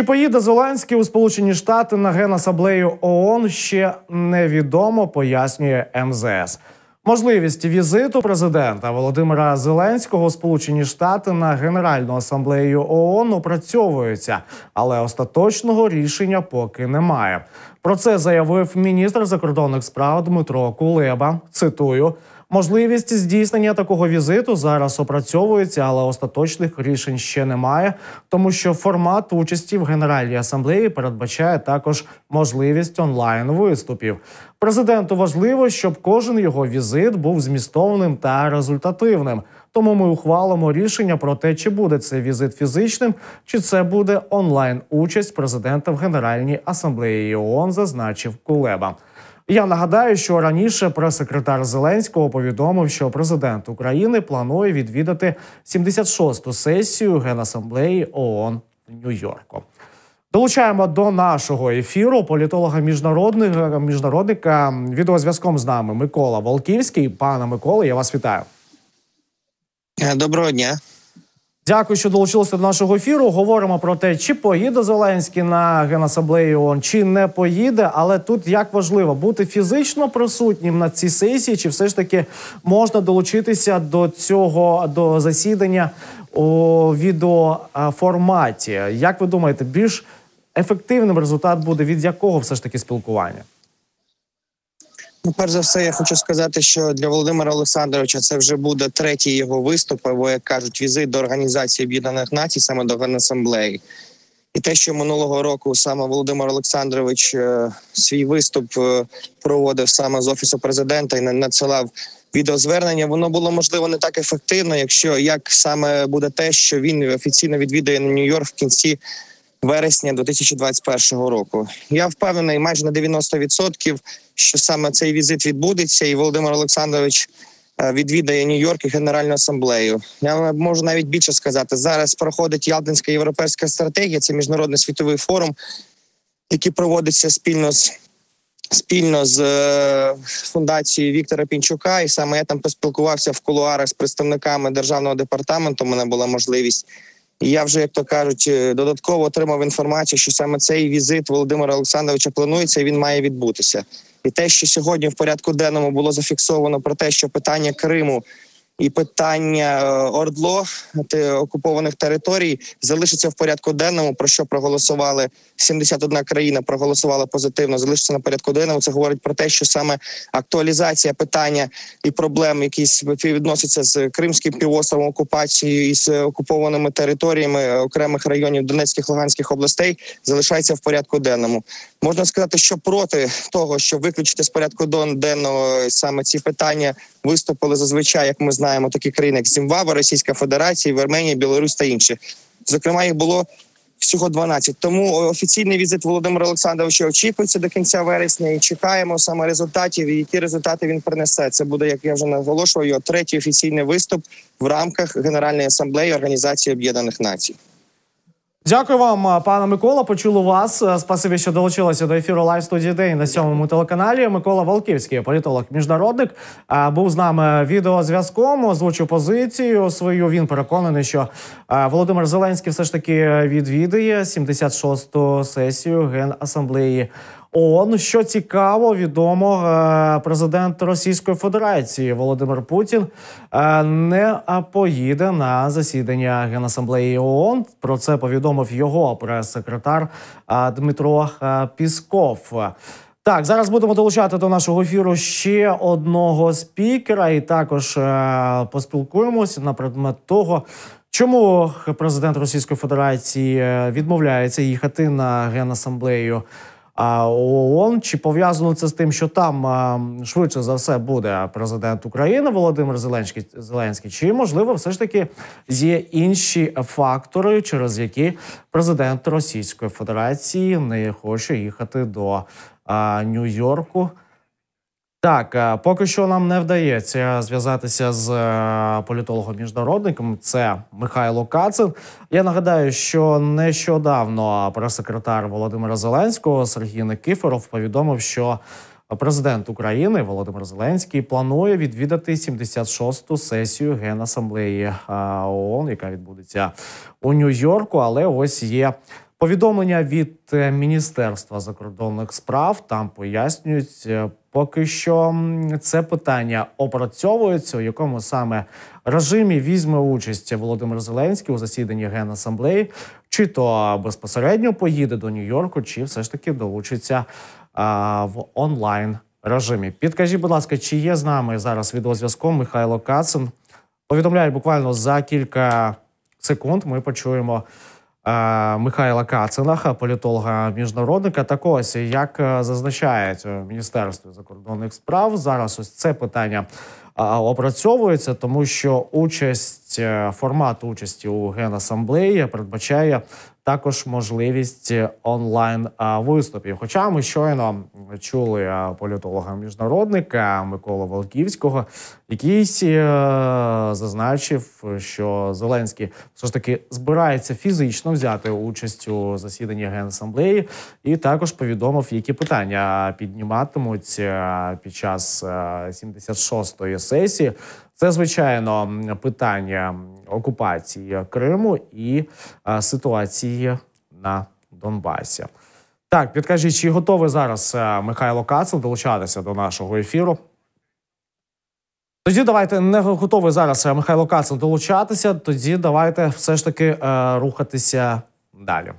Чи поїде Зеленський у Сполучені Штати на генасамблею ООН ще невідомо, пояснює МЗС. Можливість візиту президента Володимира Зеленського у Сполучені Штати на Генеральну асамблею ООН опрацьовується, але остаточного рішення поки немає. Про це заявив міністр закордонних справ Дмитро Кулеба. Цитую. Можливість здійснення такого візиту зараз опрацьовується, але остаточних рішень ще немає, тому що формат участі в Генеральній асамблеї передбачає також можливість онлайн виступів. Президенту важливо, щоб кожен його візит був змістовним та результативним. Тому ми ухвалимо рішення про те, чи буде цей візит фізичним, чи це буде онлайн участь президента в Генеральній асамблеї ООН, зазначив Кулеба. Я нагадаю, що раніше прес-секретар Зеленського повідомив, що президент України планує відвідати 76-ту сесію Генасамблеї ООН Нью-Йорку. Долучаємо до нашого ефіру політолога міжнародника міжнародника відеозв'язком з нами Микола Волківський. Пане Микола, я вас вітаю. Доброго дня. Дякую, що долучилися до нашого ефіру. Говоримо про те, чи поїде Зеленський на генасамблею ООН, чи не поїде. Але тут як важливо бути фізично присутнім на цій сесії, чи все ж таки можна долучитися до цього до засідання у відеоформаті? Як ви думаєте, більш ефективним результат буде від якого все ж таки спілкування? Ну, перш за все, я хочу сказати, що для Володимира Олександровича це вже буде третій його виступ, або як кажуть, візит до Організації Об'єднаних Націй, саме до Генасамблеї. І те, що минулого року саме Володимир Олександрович е, свій виступ е, проводив саме з офісу президента і на- надсилав відеозвернення, воно було можливо не так ефективно, якщо як саме буде те, що він офіційно відвідає Нью-Йорк в кінці вересня 2021 року. Я впевнений майже на 90%, що саме цей візит відбудеться, і Володимир Олександрович е, відвідає Нью-Йорк і Генеральну асамблею. Я можу навіть більше сказати. Зараз проходить Ялтинська європейська стратегія. Це міжнародний світовий форум, який проводиться спільно з. Спільно з е, фундацією Віктора Пінчука, і саме я там поспілкувався в кулуарах з представниками державного департаменту. У мене була можливість і я вже, як то кажуть, е, додатково отримав інформацію, що саме цей візит Володимира Олександровича планується, і він має відбутися. І те, що сьогодні в порядку денному було зафіксовано про те, що питання Криму і питання е, Ордло окупованих територій залишиться в порядку денному, про що проголосували 71 країна, проголосувала позитивно. Залишиться на порядку денному. Це говорить про те, що саме актуалізація питання і проблем, які відносяться з Кримським півостровом, окупацією і з окупованими територіями окремих районів Донецьких Луганських областей, залишається в порядку денному. Можна сказати, що проти того, щоб виключити з порядку денного саме ці питання, виступили зазвичай, як ми знаємо, такі країни, як Зімбабве, Російська Федерація, Вірменія, Білорусь та інші. Зокрема, їх було всього 12. Тому офіційний візит Володимира Олександровича очікується до кінця вересня і чекаємо саме результатів. І які результати він принесе. Це буде, як я вже наголошував, його третій офіційний виступ в рамках Генеральної асамблеї Організації Об'єднаних Націй. Дякую вам, а, пане Микола. Почули вас. Е, Спасибі, що долучилися до ефіру Live Studio Day на сьомому телеканалі. Микола Волківський, політолог, міжнародник, а, був з нами відеозв'язком. Озвучив позицію свою. Він переконаний, що Володимир Зеленський все ж таки відвідає 76-ту сесію Генасамблеї. ООН. що цікаво, відомо, е, президент Російської Федерації Володимир Путін е, не поїде на засідання Генасамблеї ООН. Про це повідомив його прес-секретар е, Дмитро Пісков. Так, зараз будемо долучати до нашого ефіру ще одного спікера, і також е, поспілкуємося на предмет того. Чому президент Російської Федерації відмовляється їхати на генасамблею ООН? Чи пов'язано це з тим, що там швидше за все буде президент України Володимир Зеленський, Зеленський? Чи можливо, все ж таки є інші фактори, через які президент Російської Федерації не хоче їхати до Нью-Йорку? Так, е, поки що нам не вдається зв'язатися з е, політологом-міжнародником. Це Михайло Кацин. Я нагадаю, що нещодавно прес-секретар Володимира Зеленського Сергій Никифоров повідомив, що президент України Володимир Зеленський планує відвідати 76-ту сесію Генасамблеї е, ООН, яка відбудеться у Нью-Йорку. Але ось є Повідомлення від е, Міністерства закордонних справ там пояснюють, е, поки що це питання опрацьовується, у якому саме режимі візьме участь Володимир Зеленський у засіданні Генасамблеї, чи то безпосередньо поїде до Нью-Йорку, чи все ж таки долучиться а, в онлайн режимі. Підкажіть, будь ласка, чи є з нами зараз відеозв'язком Михайло Кацин? Повідомляю буквально за кілька секунд. Ми почуємо Михайла Кацинаха, політолога міжнародника. Так ось, як е, зазначають у Міністерстві закордонних справ, зараз ось це питання е, опрацьовується, тому що участь е, формат участі у генасамблеї передбачає також можливість онлайн виступів. Хоча ми щойно чули політолога міжнародника Микола Волківського, який е, зазначив, що Зеленський все ж таки збирається фізично взяти участь у засіданні генасамблеї, і також повідомив, які питання підніматимуть е, під час е, 76-ї сесії. Це звичайно питання окупації Криму і е, ситуації на Донбасі. Так, підкажіть, чи готовий зараз е, Михайло Кацин долучатися до нашого ефіру? Тоді давайте не готовий зараз е, Михайло Кацин долучатися. Тоді давайте все ж таки рухатися далі.